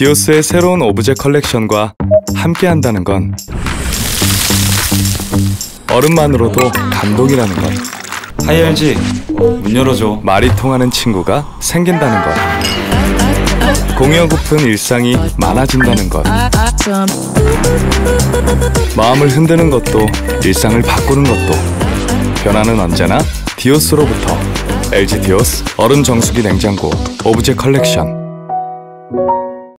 디오스의 새로운 오브제 컬렉션과 함께 한다는 건 얼음만으로도 감동이라는 것. Hi LG? 문 열어줘. 말이 통하는 친구가 생긴다는 것. 공유하고픈 일상이 많아진다는 것. 마음을 흔드는 것도 일상을 바꾸는 것도 변화는 언제나 디오스로부터 LG 디오스 얼음 정수기 냉장고 오브제 컬렉션